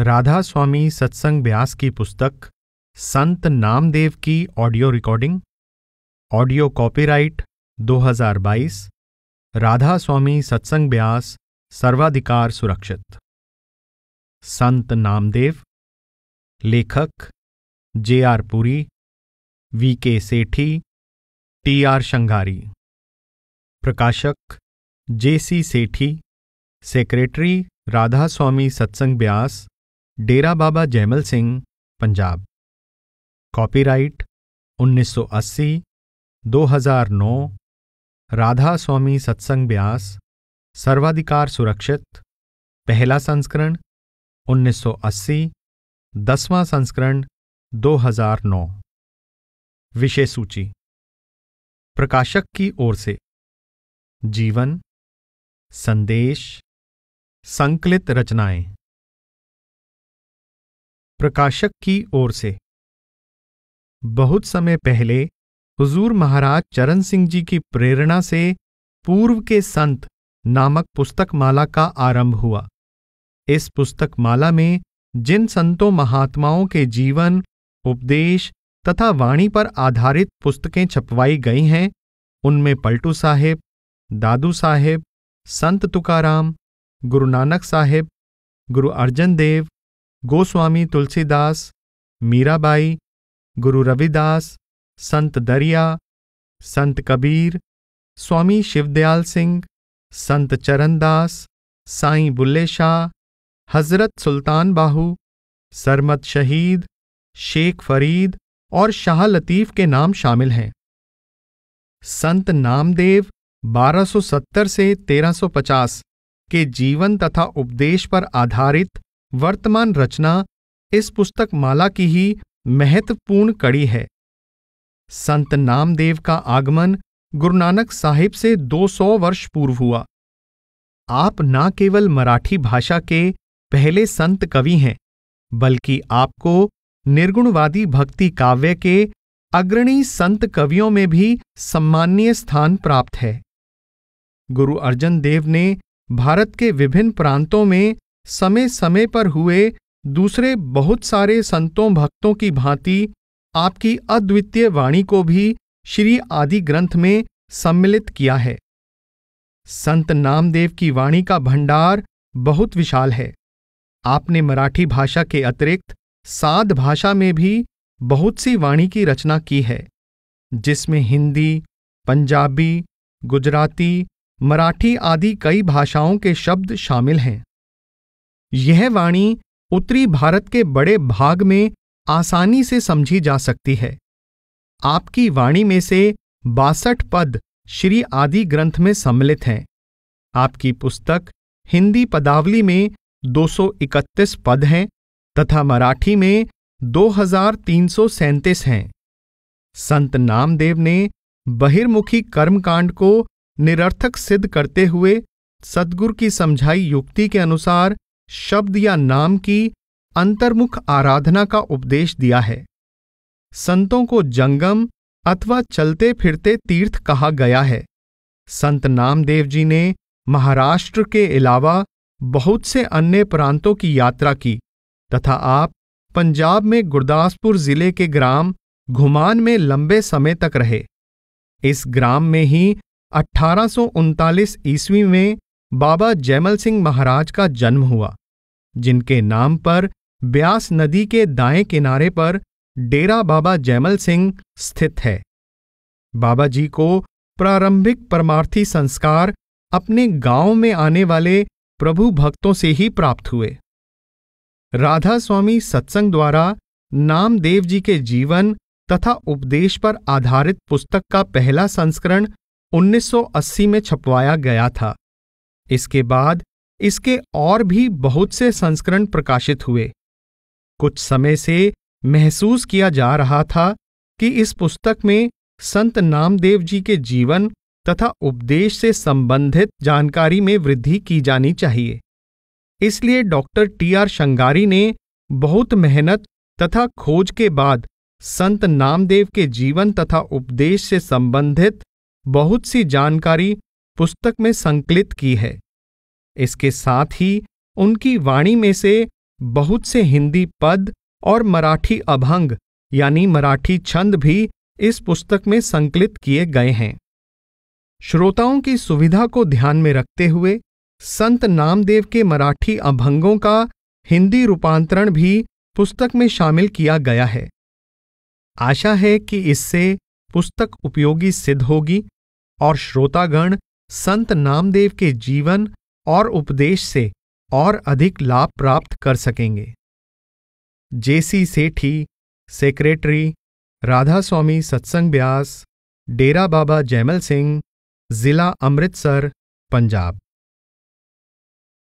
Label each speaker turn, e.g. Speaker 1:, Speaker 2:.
Speaker 1: राधा स्वामी सत्संग व्यास की पुस्तक, संत नामदेव की audio recording, audio copyright 2022 Radha Soami Satsang Beas सर्वाधिकार सुरक्षित। संत नामदेव, लेखक, जे आर पुरी, वी के सेठी, टी आर शंगारी। प्रकाशक, जे सी सेठी, सेक्रेटरी राधा स्वामी सत्संग व्यास डेरा बाबा जयमल सिंह, पंजाब। कॉपीराइट 1980 2009 राधा स्वामी सत्संग ब्यास, सर्वाधिकार सुरक्षित, पहला संस्करण 1980 दसवां संस्करण 2009 विषय सूची। प्रकाशक की ओर से। जीवन, संदेश, संकलित रचनाएँ। प्रकाशक की ओर से। बहुत समय पहले, हुजूर महाराज चरण सिंह जी की प्रेरणा से पूर्व के संत नामक पुस्तक माला का आरंभ हुआ। इस पुस्तक माला में जिन संतों महात्माओं के जीवन, उपदेश तथा वाणी पर आधारित पुस्तकें छपवाई गई हैं, उनमें पलटू साहेब, दादू साहेब, संत तुकाराम, गुरु नानक साहेब, गुरु अर्जन देव गोस्वामी तुलसीदास, मीराबाई, गुरु रविदास, संत दरिया, संत कबीर, स्वामी शिवदयाल सिंह, संत चरणदास, साईं बुल्ले शाह, हज़रत सुल्तान बाहू, सरमत शहीद, शेख फरीद और शाह लतीफ के नाम शामिल हैं। संत नामदेव 1270 से 1350 के जीवन तथा उपदेश पर आधारित वर्तमान रचना इस पुस्तक माला की ही महत्वपूर्ण कड़ी है। संत नामदेव का आगमन गुरु नानक साहिब से 200 वर्ष पूर्व हुआ। आप न केवल मराठी भाषा के पहले संत कवि हैं, बल्कि आपको निर्गुणवादी भक्ति काव्य के अग्रणी संत कवियों में भी सम्माननीय स्थान प्राप्त है। गुरु अर्जन देव ने भारत के विभिन्न प्रांतों में समय समय पर हुए दूसरे बहुत सारे संतों भक्तों की भांति आपकी अद्वितीय वाणी को भी श्री आदि ग्रंथ में सम्मिलित किया है। संत नामदेव की वाणी का भंडार बहुत विशाल है। आपने मराठी भाषा के अतिरिक्त साध भाषा में भी बहुत सी वाणी की रचना की है, जिसमें हिंदी, पंजाबी, गुजराती, मराठी आदि कई भाषाओं के शब्द शामिल हैं। यह वाणी उत्तरी भारत के बड़े भाग में आसानी से समझी जा सकती है। आपकी वाणी में से बासठ पद श्री आदि ग्रंथ में सम्मिलित हैं। आपकी पुस्तक हिंदी पदावली में 231 पद हैं तथा मराठी में दो हज़ार तीन सौ सैंतीस हैं। संत नामदेव ने बहिर्मुखी कर्मकांड को निरर्थक सिद्ध करते हुए सदगुरु की समझाई युक्ति के अनुसार शब्द या नाम की अंतर्मुख आराधना का उपदेश दिया है। संतों को जंगम अथवा चलते फिरते तीर्थ कहा गया है। संत नामदेव जी ने महाराष्ट्र के अलावा बहुत से अन्य प्रांतों की यात्रा की, तथा आप पंजाब में गुरदासपुर ज़िले के ग्राम घुमान में लंबे समय तक रहे। इस ग्राम में ही अठारह ईस्वी में बाबा जयमल सिंह महाराज का जन्म हुआ। जिनके नाम पर ब्यास नदी के दाएँ किनारे पर डेरा बाबा जयमल सिंह स्थित है। बाबा जी को प्रारंभिक परमार्थी संस्कार अपने गाँव में आने वाले प्रभु भक्तों से ही प्राप्त हुए। राधा स्वामी सत्संग द्वारा नामदेव जी के जीवन तथा उपदेश पर आधारित पुस्तक का पहला संस्करण 1980 में छपवाया गया था। इसके बाद इसके और भी बहुत से संस्करण प्रकाशित हुए। कुछ समय से महसूस किया जा रहा था कि इस पुस्तक में संत नामदेव जी के जीवन तथा उपदेश से संबंधित जानकारी में वृद्धि की जानी चाहिए। इसलिए डॉक्टर टी आर शंगारी ने बहुत मेहनत तथा खोज के बाद संत नामदेव के जीवन तथा उपदेश से संबंधित बहुत सी जानकारी पुस्तक में संकलित की है। इसके साथ ही उनकी वाणी में से बहुत से हिंदी पद और मराठी अभंग, यानी मराठी छंद भी इस पुस्तक में संकलित किए गए हैं। श्रोताओं की सुविधा को ध्यान में रखते हुए संत नामदेव के मराठी अभंगों का हिंदी रूपांतरण भी पुस्तक में शामिल किया गया है। आशा है कि इससे पुस्तक उपयोगी सिद्ध होगी और श्रोतागण संत नामदेव के जीवन और उपदेश से और अधिक लाभ प्राप्त कर सकेंगे। J C Sethi, secretary Radha Soami Satsang Beas, Dera बाबा जैमल सिंह, जिला अमृतसर, पंजाब।